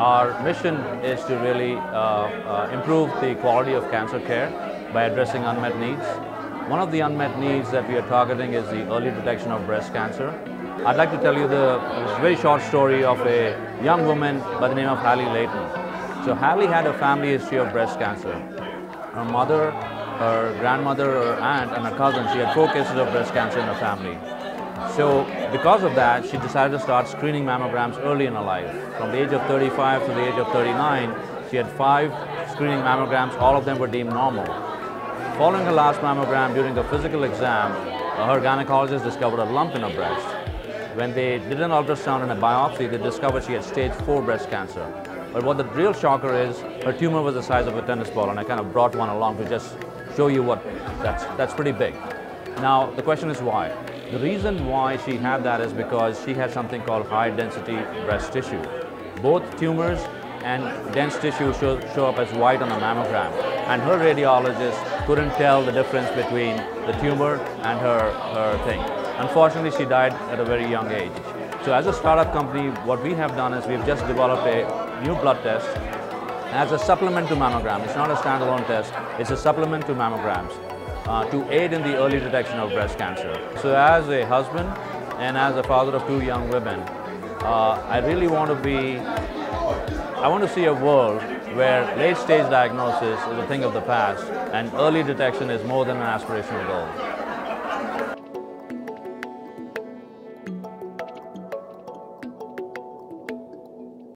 Our mission is to really uh, uh, improve the quality of cancer care by addressing unmet needs. One of the unmet needs that we are targeting is the early detection of breast cancer. I'd like to tell you the very short story of a young woman by the name of Hallie Layton. So Hallie had a family history of breast cancer. Her mother, her grandmother, her aunt, and her cousin, she had four cases of breast cancer in her family. So because of that, she decided to start screening mammograms early in her life. From the age of 35 to the age of 39, she had five screening mammograms, all of them were deemed normal. Following her last mammogram during a physical exam, her gynecologist discovered a lump in her breast. When they did an ultrasound and a biopsy, they discovered she had stage 4 breast cancer. But what the real shocker is, her tumor was the size of a tennis ball, and I kind of brought one along to just show you what, that's, that's pretty big. Now, the question is why? The reason why she had that is because she had something called high density breast tissue. Both tumors and dense tissue show, show up as white on a mammogram. And her radiologist couldn't tell the difference between the tumor and her, her thing. Unfortunately, she died at a very young age. So as a startup company, what we have done is we've just developed a new blood test as a supplement to mammogram. It's not a standalone test, it's a supplement to mammograms uh, to aid in the early detection of breast cancer. So as a husband and as a father of two young women, uh, I really want to be, I want to see a world where late stage diagnosis is a thing of the past and early detection is more than an aspirational goal.